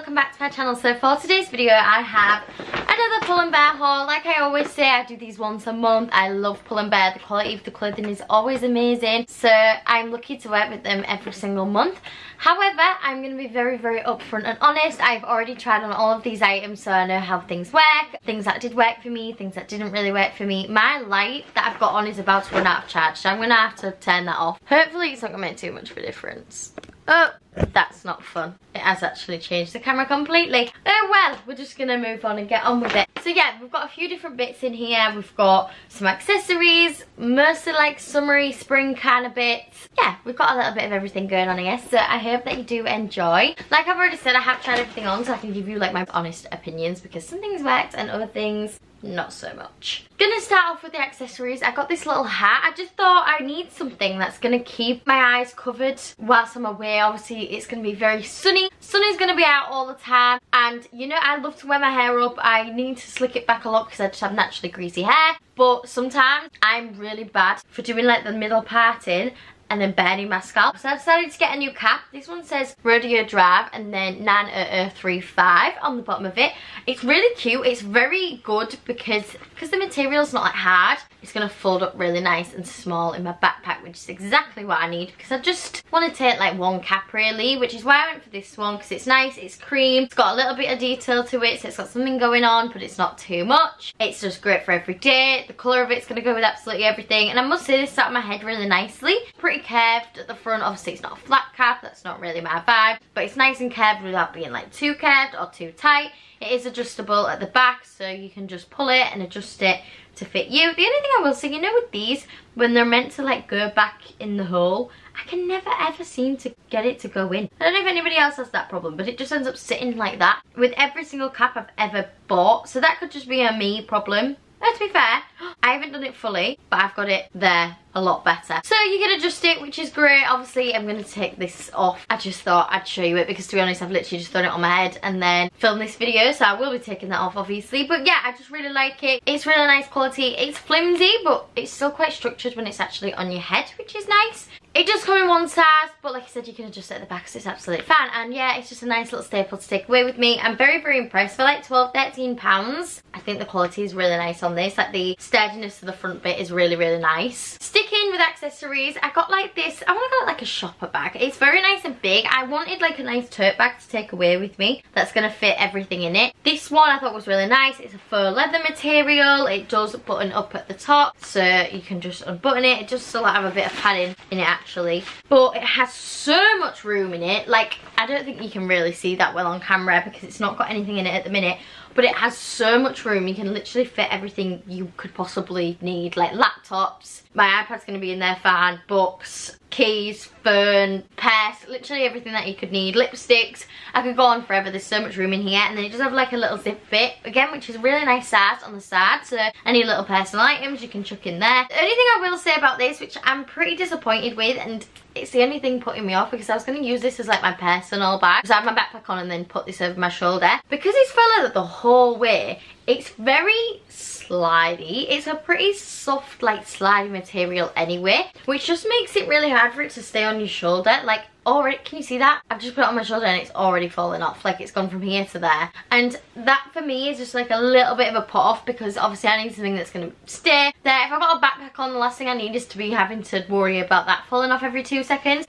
welcome back to my channel. So for today's video I have another Pull & Bear haul. Like I always say I do these once a month. I love Pull & Bear. The quality of the clothing is always amazing. So I'm lucky to work with them every single month. However, I'm going to be very very upfront and honest. I've already tried on all of these items so I know how things work. Things that did work for me, things that didn't really work for me. My light that I've got on is about to run out of charge so I'm going to have to turn that off. Hopefully it's not going to make too much of a difference. Oh, that's not fun. It has actually changed the camera completely. Oh well, we're just gonna move on and get on with it. So yeah, we've got a few different bits in here. We've got some accessories, mostly like summery, spring kind of bits. Yeah, we've got a little bit of everything going on here. So I hope that you do enjoy. Like I've already said, I have tried everything on so I can give you like my honest opinions because some things worked and other things not so much. Gonna start off with the accessories. I got this little hat. I just thought I need something that's gonna keep my eyes covered whilst I'm away. Obviously, it's gonna be very sunny. Sun is gonna be out all the time. And you know, I love to wear my hair up. I need to slick it back a lot because I just have naturally greasy hair. But sometimes I'm really bad for doing like the middle part in and then burning my scalp. So I decided to get a new cap. This one says Rodeo Drive and then 9035 on the bottom of it. It's really cute. It's very good because because the material's not like hard, it's going to fold up really nice and small in my backpack, which is exactly what I need because I just want to take like one cap really, which is why I went for this one because it's nice, it's cream, it's got a little bit of detail to it, so it's got something going on, but it's not too much. It's just great for every day. The colour of it's going to go with absolutely everything, and I must say this sat my head really nicely. Pretty curved at the front, obviously it's not a flat cap, that's not really my vibe, but it's nice and curved without being like too curved or too tight. It is adjustable at the back, so you can just pull it and adjust it to fit you. The only thing I will say, you know with these, when they're meant to like go back in the hole, I can never ever seem to get it to go in. I don't know if anybody else has that problem, but it just ends up sitting like that with every single cap I've ever bought. So that could just be a me problem. But to be fair, I haven't done it fully, but I've got it there a lot better. So you can adjust it, which is great. Obviously, I'm going to take this off. I just thought I'd show you it because to be honest, I've literally just thrown it on my head and then filmed this video. So I will be taking that off, obviously. But yeah, I just really like it. It's really nice quality. It's flimsy, but it's still quite structured when it's actually on your head, which is nice. It does come in one size, but like I said, you can adjust it at the back, so it's absolutely fine. And yeah, it's just a nice little staple to take away with me. I'm very, very impressed. For like 12, 13 pounds, I think the quality is really nice on this. Like the sturdiness of the front bit is really, really nice. Sticking with accessories, I got like this, I want to call it like a shopper bag. It's very nice and big. I wanted like a nice tote bag to take away with me that's going to fit everything in it. This one I thought was really nice. It's a faux leather material. It does button up at the top, so you can just unbutton it. It just still have a bit of padding in it actually but it has so much room in it. Like I don't think you can really see that well on camera because it's not got anything in it at the minute but it has so much room you can literally fit everything you could possibly need like laptops my iPad's going to be in there fine books keys, phone, purse, literally everything that you could need. Lipsticks, I could go on forever, there's so much room in here. And then it does have like a little zip fit, again, which is really nice size on the side. So any little personal items you can chuck in there. The only thing I will say about this, which I'm pretty disappointed with, and it's the only thing putting me off because I was going to use this as like my personal bag. So I have my backpack on and then put this over my shoulder. Because it's full the whole way, it's very slidey. It's a pretty soft, like, slidey material anyway, which just makes it really hard for it to stay on your shoulder. Like, already, can you see that? I've just put it on my shoulder and it's already fallen off. Like, it's gone from here to there. And that, for me, is just, like, a little bit of a put off because, obviously, I need something that's going to stay there. If I've got a backpack on, the last thing I need is to be having to worry about that falling off every two seconds.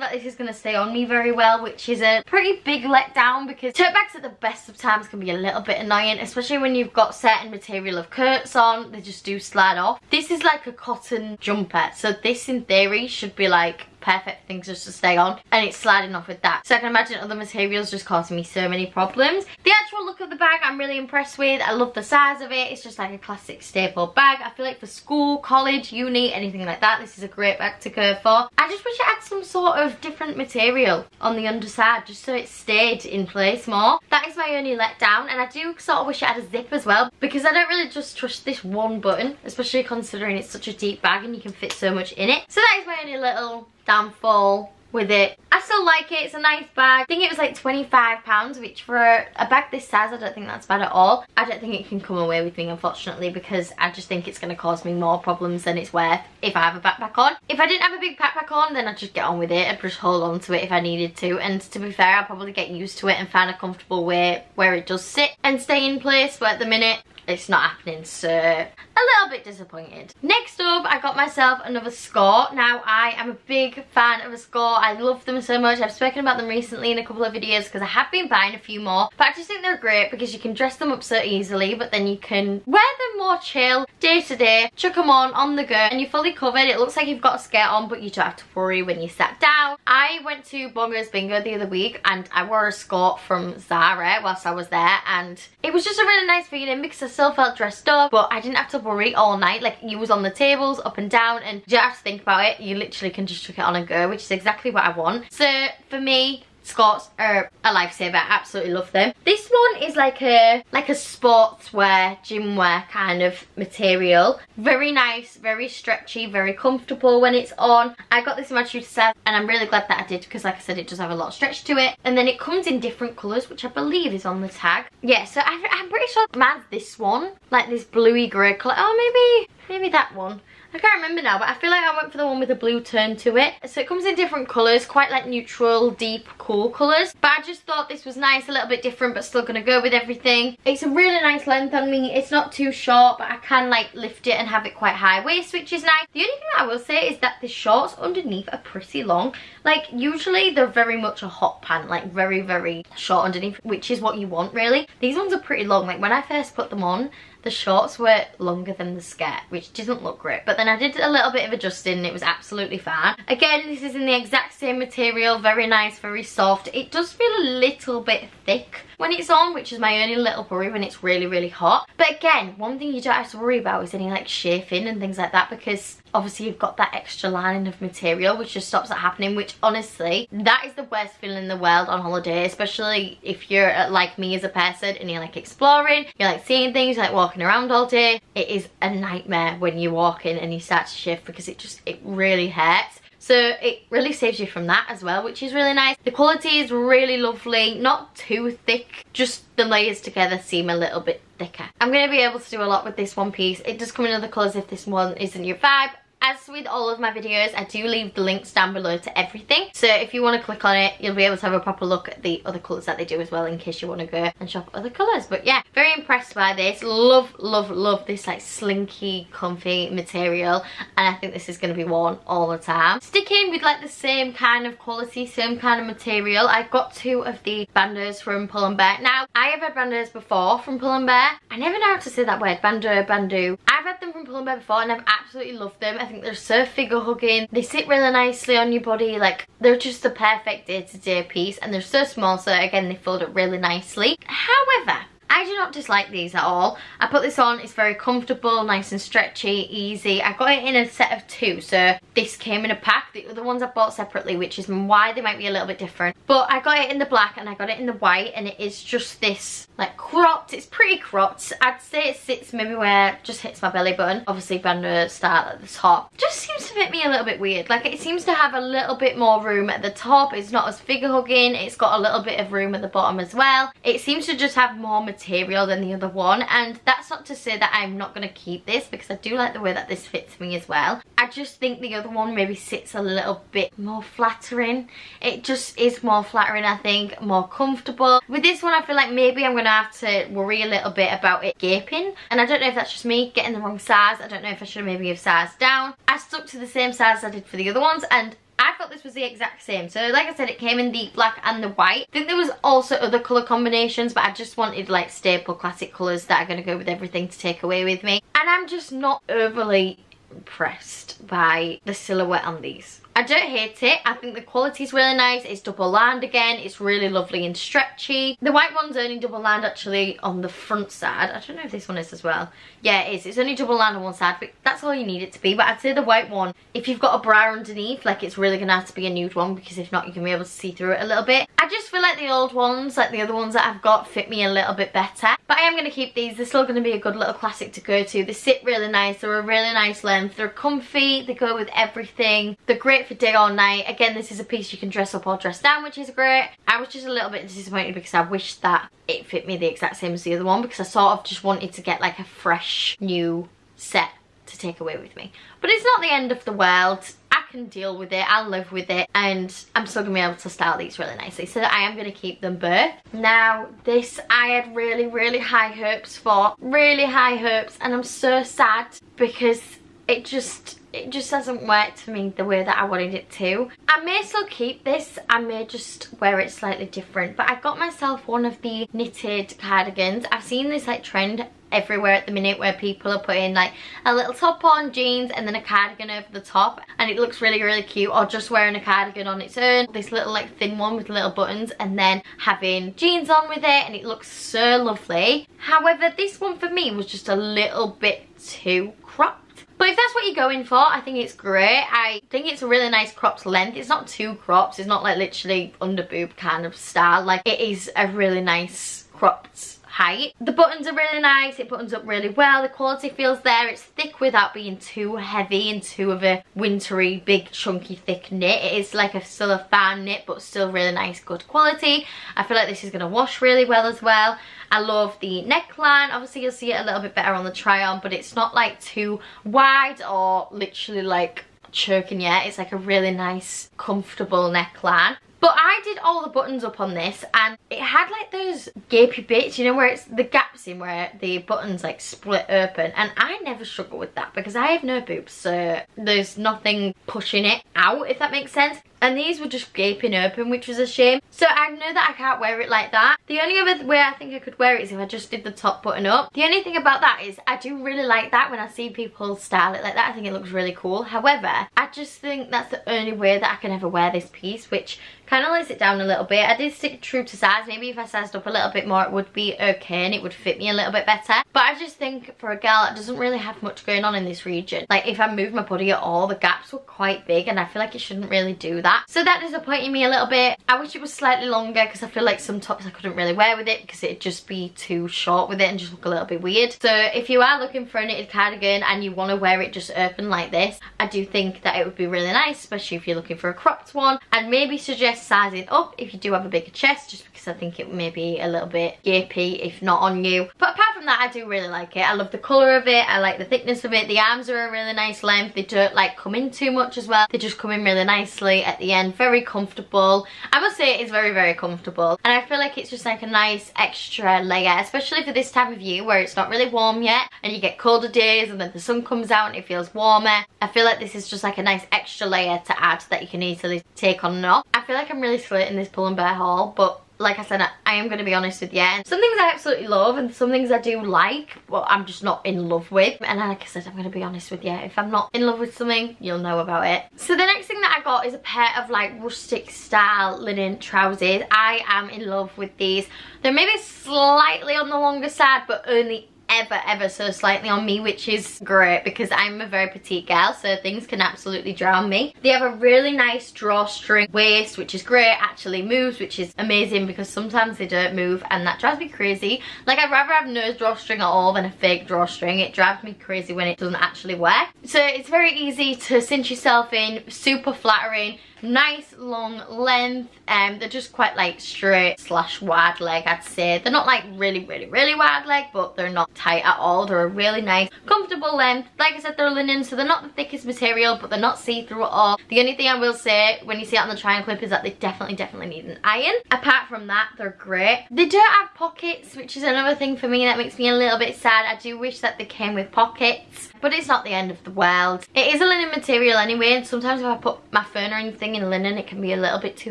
That this is going to stay on me very well, which is a pretty big letdown because tote bags at the best of times can be a little bit annoying, especially when you've got certain material of coats on. They just do slide off. This is like a cotton jumper, so this, in theory, should be, like, perfect things just to stay on and it's sliding off with that. So I can imagine other materials just causing me so many problems. The actual look of the bag I'm really impressed with. I love the size of it. It's just like a classic staple bag. I feel like for school college uni anything like that this is a great bag to go for. I just wish it had some sort of different material on the underside just so it stayed in place more. That is my only letdown and I do sort of wish it had a zip as well because I don't really just trust this one button especially considering it's such a deep bag and you can fit so much in it. So that is my only little downfall with it. I still like it. It's a nice bag. I think it was like £25, which for a bag this size, I don't think that's bad at all. I don't think it can come away with me, unfortunately, because I just think it's going to cause me more problems than it's worth if I have a backpack on. If I didn't have a big backpack on, then I'd just get on with it. I'd just hold on to it if I needed to. And to be fair, I'll probably get used to it and find a comfortable way where it does sit and stay in place. But at the minute, it's not happening so a little bit disappointed. Next up i got myself another skort. Now i am a big fan of a skort. I love them so much. I've spoken about them recently in a couple of videos because i have been buying a few more but i just think they're great because you can dress them up so easily but then you can wear them more chill day to day chuck them on on the go and you're fully covered. It looks like you've got a skirt on but you don't have to worry when you sat down. I went to Bongo's Bingo the other week and i wore a skirt from zara whilst i was there and it was just a really nice feeling because i still felt dressed up but I didn't have to worry all night. Like you was on the tables up and down and you don't have to think about it. You literally can just chuck it on and go which is exactly what I want. So for me Skorts are a lifesaver. I absolutely love them. This one is like a like a sportswear, gym wear kind of material. Very nice, very stretchy, very comfortable when it's on. I got this in my true set and I'm really glad that I did because like I said it does have a lot of stretch to it. And then it comes in different colours which I believe is on the tag. Yeah, so I, I'm pretty sure mine's this one. Like this bluey grey colour. Oh, maybe, maybe that one. I can't remember now, but I feel like I went for the one with a blue turn to it. So it comes in different colours, quite like neutral, deep, cool colours. But I just thought this was nice, a little bit different, but still going to go with everything. It's a really nice length on me. It's not too short, but I can like lift it and have it quite high waist, which is nice. The only thing I will say is that the shorts underneath are pretty long. Like usually they're very much a hot pant, like very, very short underneath, which is what you want really. These ones are pretty long. Like when I first put them on, the shorts were longer than the skirt, which doesn't look great. But then I did a little bit of adjusting and it was absolutely fine. Again, this is in the exact same material, very nice, very soft. It does feel a little bit thick when it's on, which is my only little worry when it's really, really hot. But again, one thing you don't have to worry about is any like chafing and things like that because obviously you've got that extra lining of material which just stops it happening which honestly that is the worst feeling in the world on holiday especially if you're uh, like me as a person and you're like exploring you're like seeing things like walking around all day it is a nightmare when you walk in and you start to shift because it just it really hurts so it really saves you from that as well, which is really nice. The quality is really lovely, not too thick, just the layers together seem a little bit thicker. I'm going to be able to do a lot with this one piece. It does come in other colours if this one isn't your vibe as with all of my videos, I do leave the links down below to everything. So if you want to click on it, you'll be able to have a proper look at the other colours that they do as well in case you want to go and shop other colours. But yeah, very impressed by this. Love, love, love this like slinky, comfy material. And I think this is going to be worn all the time. Sticking with like the same kind of quality, same kind of material, I've got two of the bandos from Pull & Bear. Now, I have had bandos before from Pull & Bear. I never know how to say that word, bando, bandu. I've had them from Pull & Bear before and I've absolutely loved them. I think they're so figure hugging. They sit really nicely on your body. Like they're just the perfect day-to-day -day piece and they're so small so again they fold up really nicely. However, I do not dislike these at all. I put this on, it's very comfortable, nice and stretchy, easy. I got it in a set of two, so this came in a pack. The other ones I bought separately, which is why they might be a little bit different. But I got it in the black and I got it in the white, and it is just this, like, cropped. It's pretty cropped. I'd say it sits maybe where just hits my belly button. Obviously, bando style at the top. Just seems to fit me a little bit weird. Like, it seems to have a little bit more room at the top. It's not as figure hugging. It's got a little bit of room at the bottom as well. It seems to just have more material than the other one and that's not to say that I'm not going to keep this because I do like the way that this fits me as well. I just think the other one maybe sits a little bit more flattering. It just is more flattering I think, more comfortable. With this one I feel like maybe I'm going to have to worry a little bit about it gaping and I don't know if that's just me getting the wrong size. I don't know if I should maybe have sized down. I stuck to the same size I did for the other ones and I thought this was the exact same. So like I said, it came in the black and the white. I think there was also other colour combinations, but I just wanted like staple classic colours that are going to go with everything to take away with me. And I'm just not overly impressed by the silhouette on these. I don't hate it. I think the quality is really nice. It's double lined again. It's really lovely and stretchy. The white one's only double lined actually on the front side. I don't know if this one is as well. Yeah, it is. It's only double lined on one side, but that's all you need it to be. But I'd say the white one, if you've got a bra underneath, like it's really going to have to be a nude one because if not, you can be able to see through it a little bit. I just feel like the old ones, like the other ones that I've got, fit me a little bit better. But I am going to keep these. They're still going to be a good little classic to go to. They sit really nice. They're a really nice length. They're comfy. They go with everything. They're great for day or night. Again, this is a piece you can dress up or dress down, which is great. I was just a little bit disappointed because I wish that it fit me the exact same as the other one because I sort of just wanted to get like a fresh new set to take away with me. But it's not the end of the world. I can deal with it, I'll live with it, and I'm still gonna be able to style these really nicely. So I am gonna keep them both. Now, this I had really, really high hopes for. Really high hopes, and I'm so sad because it just it just hasn't worked for me the way that I wanted it to. I may still keep this, I may just wear it slightly different, but I got myself one of the knitted cardigans. I've seen this like trend everywhere at the minute where people are putting like a little top on, jeans and then a cardigan over the top and it looks really really cute or just wearing a cardigan on its own. This little like thin one with little buttons and then having jeans on with it and it looks so lovely. However this one for me was just a little bit too cropped but if that's what you're going for, I think it's great. I think it's a really nice cropped length. It's not too cropped. It's not like literally under boob kind of style. Like it is a really nice cropped height. The buttons are really nice, it buttons up really well, the quality feels there, it's thick without being too heavy and too of a wintry, big, chunky, thick knit. It is like a still a fan knit, but still really nice, good quality. I feel like this is going to wash really well as well. I love the neckline. Obviously, you'll see it a little bit better on the try-on, but it's not like too wide or literally like choking yet. It's like a really nice, comfortable neckline. But I did all the buttons up on this and it had like those gapey bits, you know, where it's the gaps in where the buttons like split open. And I never struggle with that because I have no boobs, so there's nothing pushing it out, if that makes sense. And these were just gaping open which was a shame. So I know that I can't wear it like that. The only other way I think I could wear it is if I just did the top button up. The only thing about that is I do really like that when I see people style it like that. I think it looks really cool. However I just think that's the only way that I can ever wear this piece which lays it down a little bit I did stick true to size maybe if I sized up a little bit more it would be okay and it would fit me a little bit better but I just think for a girl that doesn't really have much going on in this region like if I move my body at all the gaps were quite big and I feel like it shouldn't really do that. So that disappointed me a little bit. I wish it was slightly longer because I feel like some tops I couldn't really wear with it because it'd just be too short with it and just look a little bit weird. So if you are looking for a knitted cardigan and you want to wear it just open like this, I do think that it would be really nice, especially if you're looking for a cropped one. And maybe suggest sizing up if you do have a bigger chest, just because I think it may be a little bit gapey if not on you. But apart from that, I do really like it. I love the colour of it. I like the thickness of it. The arms are a really nice length. They don't like come in too much as well. They just come in really nicely at the end. Very comfortable. I must say it is very, very comfortable. And I feel like it's just like a nice extra layer, especially for this time of year where it's not really warm yet and you get colder days and then the sun comes out and it feels warmer. I feel like this is just like a nice extra layer to add that you can easily take on and off. I feel like I'm really slating this Pull and Bear haul, but like I said, I am going to be honest with you. Some things I absolutely love and some things I do like, but I'm just not in love with. And like I said, I'm going to be honest with you. If I'm not in love with something, you'll know about it. So the next thing that I got is a pair of like rustic style linen trousers. I am in love with these. They're maybe slightly on the longer side, but only ever ever so slightly on me which is great because I'm a very petite girl so things can absolutely drown me. They have a really nice drawstring waist which is great actually moves which is amazing because sometimes they don't move and that drives me crazy. Like I'd rather have no drawstring at all than a fake drawstring. It drives me crazy when it doesn't actually work. So it's very easy to cinch yourself in, super flattering nice long length and um, they're just quite like straight slash wide leg I'd say. They're not like really really really wide leg but they're not tight at all. They're a really nice comfortable length. Like I said they're linen so they're not the thickest material but they're not see-through at all. The only thing I will say when you see it on the triangle clip is that they definitely definitely need an iron. Apart from that they're great. They don't have pockets which is another thing for me that makes me a little bit sad. I do wish that they came with pockets but it's not the end of the world. It is a linen material anyway and sometimes if I put my phone or anything in linen it can be a little bit too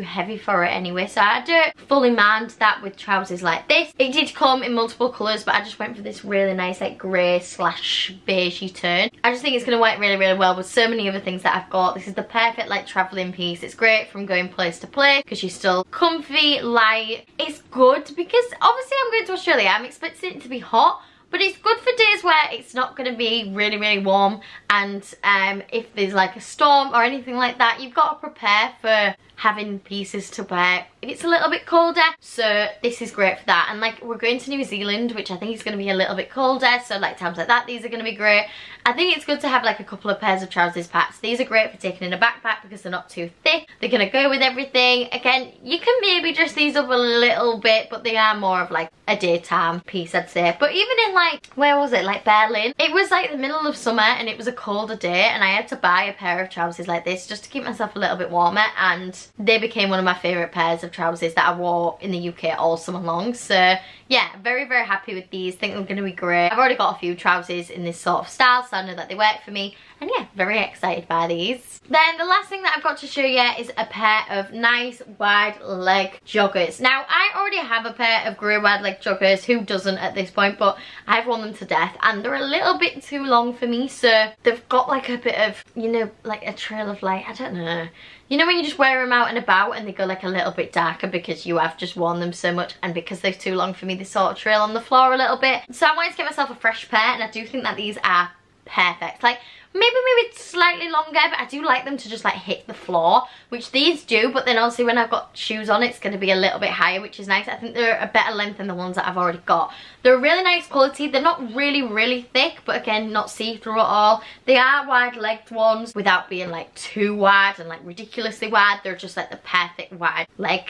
heavy for it anyway. So I don't fully mind that with trousers like this. It did come in multiple colours but I just went for this really nice like grey slash beigey tone. I just think it's going to work really really well with so many other things that I've got. This is the perfect like travelling piece. It's great from going place to place because you're still comfy light. It's good because obviously I'm going to Australia. I'm expecting it to be hot but it's good for days where it's not going to be really, really warm. And um, if there's like a storm or anything like that, you've got to prepare for having pieces to wear. If it's a little bit colder so this is great for that. And like we're going to New Zealand which I think is going to be a little bit colder so like times like that these are going to be great. I think it's good to have like a couple of pairs of trousers packs these are great for taking in a backpack because they're not too thick. They're going to go with everything. Again you can maybe dress these up a little bit but they are more of like a daytime piece I'd say. But even in like where was it? Like Berlin. It was like the middle of summer and it was a colder day and I had to buy a pair of trousers like this just to keep myself a little bit warmer and they became one of my favourite pairs of trousers that I wore in the UK all summer long. So yeah very very happy with these. Think they're going to be great. I've already got a few trousers in this sort of style so I know that they work for me and yeah very excited by these. Then the last thing that I've got to show you is a pair of nice wide leg joggers. Now I already have a pair of grey wide leg joggers who doesn't at this point but I've worn them to death and they're a little bit too long for me so they've got like a bit of you know like a trail of light I don't know. You know when you just wear them out and about and they go like a little bit darker because you have just worn them so much and because they're too long for me they sort of trail on the floor a little bit. So I wanted to get myself a fresh pair and I do think that these are perfect. Like maybe maybe slightly longer but I do like them to just like hit the floor which these do but then also when I've got shoes on it's going to be a little bit higher which is nice. I think they're a better length than the ones that I've already got. They're really nice quality. They're not really really thick but again not see-through at all. They are wide legged ones without being like too wide and like ridiculously wide. They're just like the perfect wide leg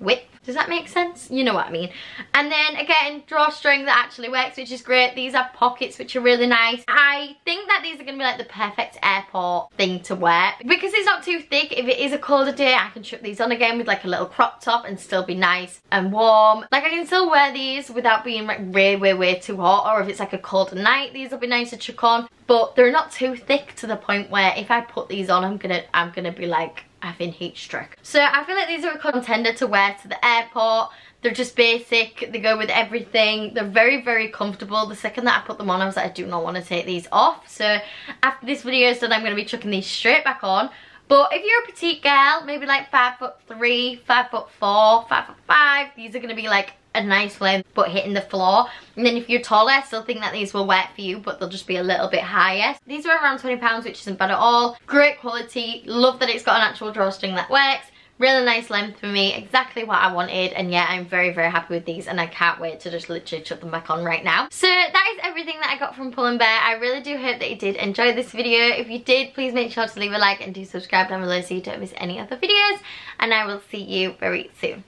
width. Does that make sense? You know what I mean. And then again, drawstring that actually works, which is great. These have pockets, which are really nice. I think that these are going to be like the perfect airport thing to wear. Because it's not too thick, if it is a colder day, I can chuck these on again with like a little crop top and still be nice and warm. Like I can still wear these without being like way, way, way too hot. Or if it's like a colder night, these will be nice to chuck on. But they're not too thick to the point where if I put these on, I'm gonna, I'm gonna be like having heat stroke. So I feel like these are a contender to wear to the airport. They're just basic, they go with everything. They're very, very comfortable. The second that I put them on, I was like, I do not want to take these off. So after this video is done, I'm going to be chucking these straight back on. But if you're a petite girl, maybe like five foot three, five foot four, five foot five, these are going to be like a nice length but hitting the floor. And then if you're taller I still think that these will work for you but they'll just be a little bit higher. These were around 20 pounds which isn't bad at all. Great quality. Love that it's got an actual drawstring that works. Really nice length for me. Exactly what I wanted. And yeah I'm very very happy with these and I can't wait to just literally chuck them back on right now. So that is everything that I got from Pull & Bear. I really do hope that you did enjoy this video. If you did please make sure to leave a like and do subscribe down below so you don't miss any other videos. And I will see you very soon